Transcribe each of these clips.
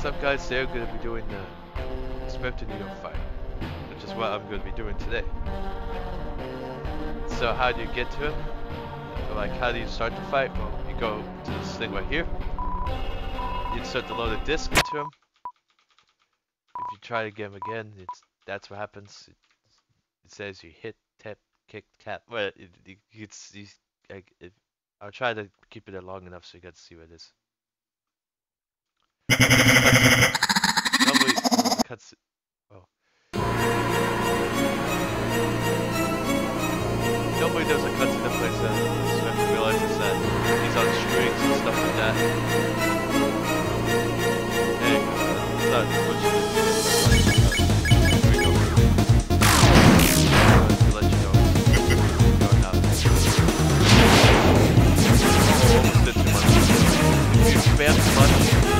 What's up guys, I'm going to be doing the Spamton Neo fight, which is what I'm going to be doing today. So how do you get to him? Like how do you start the fight? Well, you go to this thing right here. You start to load a disc into him. If you try to get him again, it's that's what happens. It, it says you hit, tap, kick, tap. Well, it, it, it's, it's, it, I'll try to keep it long enough so you get to see what it is. Probably cuts. Oh. Nobody does a cut to the place that Spamton realizes that he's on strings and stuff like that. There you not much of a Here we go. To let you know. Going out. Almost did too much. If you spam much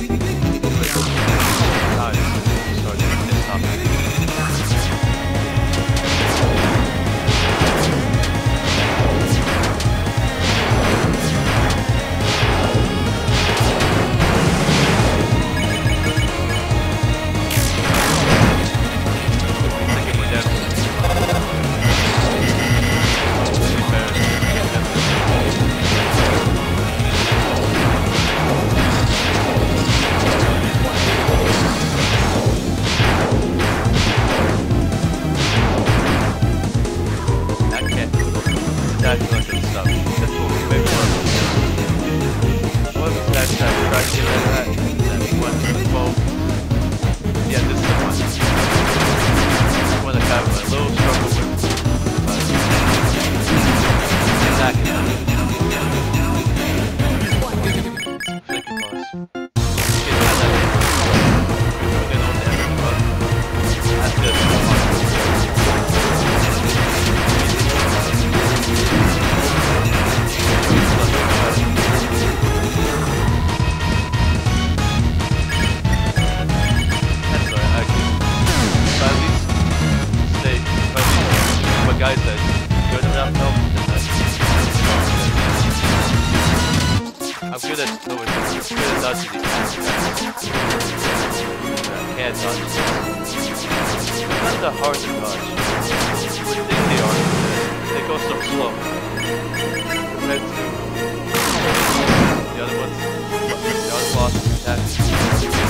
good enough I'm good at I'm good at dodging can't dodge these. They're hard they are. They go so slow. The other ones. The other boss.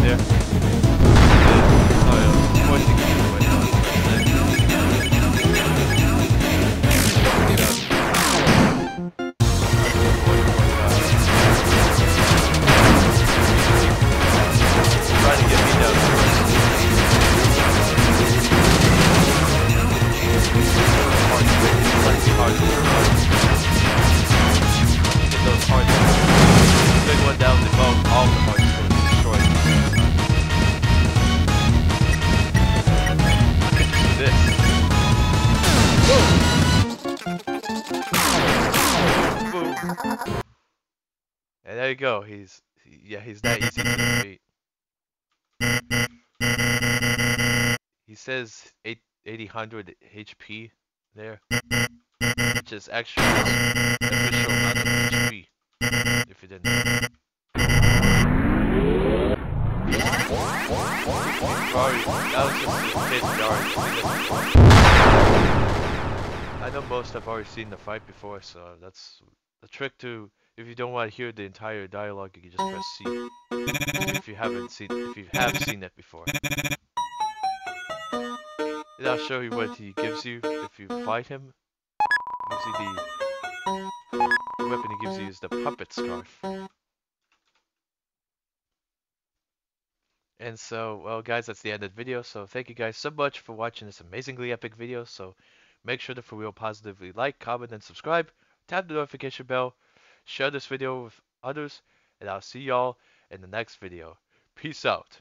That. And there you go. He's yeah, he's that easy to defeat. He says 8 800 HP there, which is actually official amount of HP. If you didn't know. I know most have already seen the fight before, so that's the trick to if you don't want to hear the entire dialogue, you can just press C. If you haven't seen, if you have seen it before. I'll show you what he gives you if you fight him. You the, the weapon he gives you is the puppet scarf. And so, well guys, that's the end of the video. So thank you guys so much for watching this amazingly epic video. So make sure to for real positively like, comment, and subscribe. Tap the notification bell share this video with others, and I'll see y'all in the next video. Peace out.